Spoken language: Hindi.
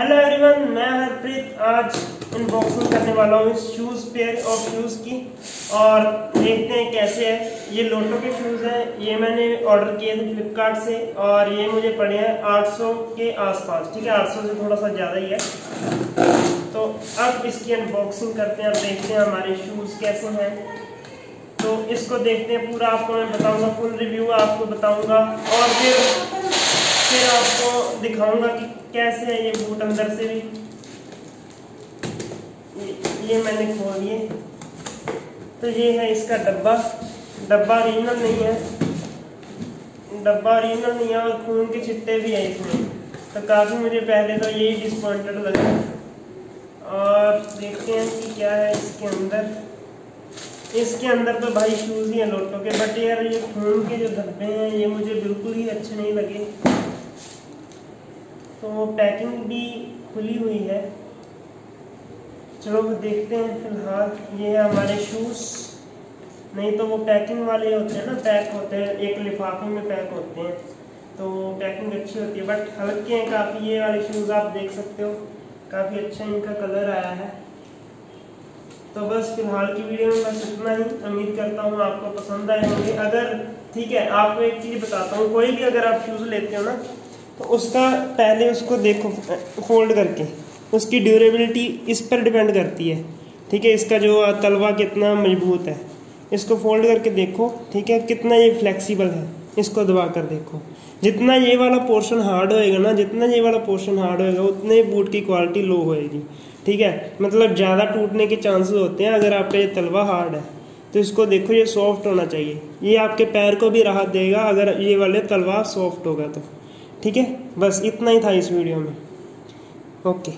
हेलो एवरीवन मैं हरप्रीत। आज अनबॉक्सिंग करने वाला हूँ इस शूज़ पेयर ऑफ़ शूज़ की। और देखते हैं कैसे है। ये लोटो के शूज़ हैं। ये मैंने ऑर्डर किए थे फ्लिपकार्ट से और ये मुझे पड़े हैं 800 के आसपास। ठीक है 800 से थोड़ा सा ज़्यादा ही है। तो अब इसकी अनबॉक्सिंग करते हैं अब देखते हैं हमारे शूज़ कैसे हैं। तो इसको देखते हैं पूरा। आपको मैं बताऊँगा फुल रिव्यू आपको बताऊँगा। और फिर फिर आपको दिखाऊँगा कि कैसे है ये बूट अंदर से भी। ये, ये मैंने खोल लिए तो ये है इसका डब्बा। डब्बा ओरिजिनल नहीं है। डब्बा ओरिजिनल नहीं है और खून के छिट्टे भी हैं इसमें। तो काफ़ी मुझे पहले तो यही डिसपॉइंटेड लगा। और देखते हैं कि क्या है इसके अंदर। इसके अंदर तो भाई शूज़ ही हैं लोटो के बट यार ये खून के जो धब्बे हैं ये मुझे बिल्कुल ही अच्छे नहीं लगे। तो पैकिंग भी खुली हुई है। चलो वो देखते हैं फ़िलहाल। ये है हमारे शूज़ नहीं तो वो पैकिंग वाले होते हैं ना पैक होते हैं। एक लिफाफे में पैक होते हैं। तो पैकिंग अच्छी होती है। बट हल्के हैं, काफ़ी ये वाले शूज़ आप देख सकते हो। काफ़ी अच्छा इनका कलर आया है। तो बस फ़िलहाल की वीडियो में बस इतना ही। उम्मीद करता हूँ आपको पसंद आए होंगे। अगर, ठीक है, आपको एक चीज़ बताता हूँ। कोई भी अगर आप शूज़ लेते हो ना उसका पहले उसको देखो फोल्ड करके। उसकी ड्यूरेबिलिटी इस पर डिपेंड करती है। ठीक है, इसका जो तलवा कितना मज़बूत है, इसको फोल्ड करके देखो। ठीक है, कितना ये फ्लेक्सिबल है, इसको दबा कर देखो। जितना ये वाला पोर्शन हार्ड होएगा ना, जितना ये वाला पोर्शन हार्ड होएगा, उतने बूट की क्वालिटी लो होएगी। ठीक है मतलब ज़्यादा टूटने के चांसेस होते हैं अगर आपका ये तलवा हार्ड है। तो इसको देखो, ये सॉफ्ट होना चाहिए। ये आपके पैर को भी राहत देगा अगर ये वाले तलवा सॉफ्ट होगा तो। ठीक है? बस इतना ही था इस वीडियो में। ओके।